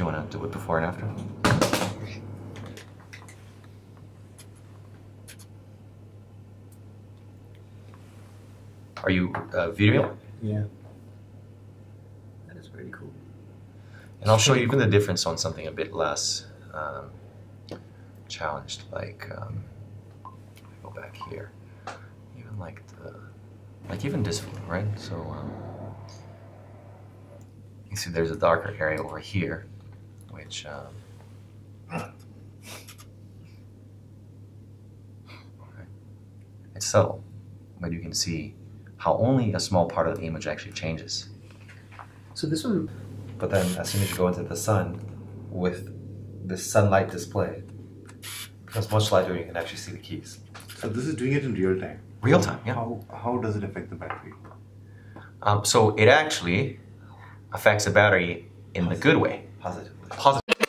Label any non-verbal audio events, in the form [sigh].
Do you want to do it before and after? Are you uh, videoing? Yeah. That is pretty cool. And I'll show you even the difference on something a bit less um, challenged, like um, go back here, even like the, like even this one, right? So um, you see, there's a darker area over here, which um, [coughs] it's subtle, but you can see how only a small part of the image actually changes. So this one, But then as soon as you go into the sun with this sunlight display, becomes much lighter you can actually see the keys. So this is doing it in real time. Real time, yeah. How how does it affect the battery? Um, so it actually affects the battery in the good way. Positively. Positive.